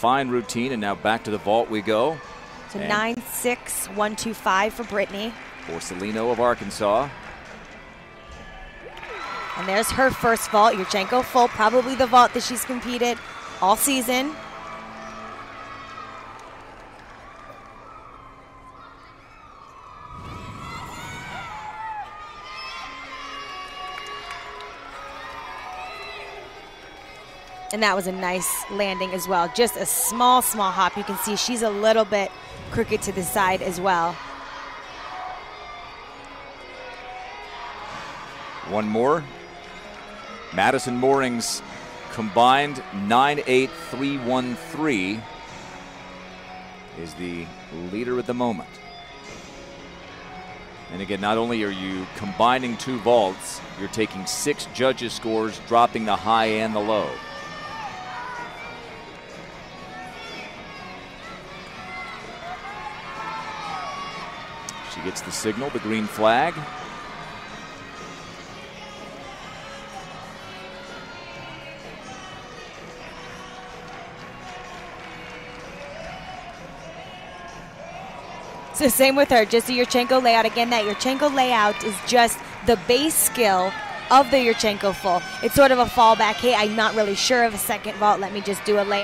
fine routine, and now back to the vault we go. So nine six one two five for Brittany. Borsellino of Arkansas. And there's her first vault. Yurchenko full, probably the vault that she's competed all season. And that was a nice landing as well. Just a small, small hop. You can see she's a little bit crooked to the side as well. One more. Madison Moorings combined 98313 is the leader at the moment. And again, not only are you combining two vaults, you're taking six judges' scores, dropping the high and the low. She gets the signal, the green flag. So same with her, just the Yurchenko layout. Again, that Yurchenko layout is just the base skill of the Yurchenko full. It's sort of a fallback. Hey, I'm not really sure of a second vault. Let me just do a layout.